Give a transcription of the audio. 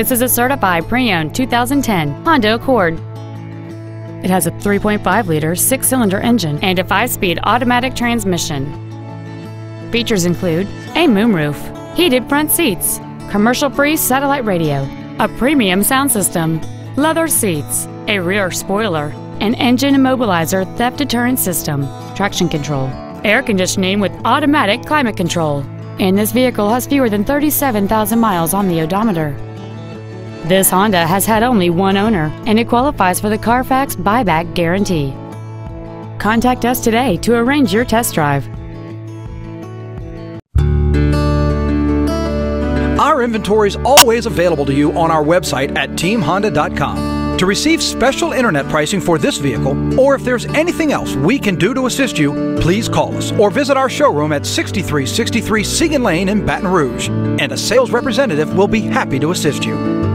This is a certified pre-owned 2010 Honda Accord. It has a 3.5-liter six-cylinder engine and a five-speed automatic transmission. Features include a moonroof, heated front seats, commercial-free satellite radio, a premium sound system, leather seats, a rear spoiler, an engine immobilizer theft deterrent system, traction control, air conditioning with automatic climate control, and this vehicle has fewer than 37,000 miles on the odometer. This Honda has had only one owner, and it qualifies for the Carfax buyback guarantee. Contact us today to arrange your test drive. Our inventory is always available to you on our website at teamhonda.com. To receive special internet pricing for this vehicle, or if there's anything else we can do to assist you, please call us or visit our showroom at 6363 Siegen Lane in Baton Rouge, and a sales representative will be happy to assist you.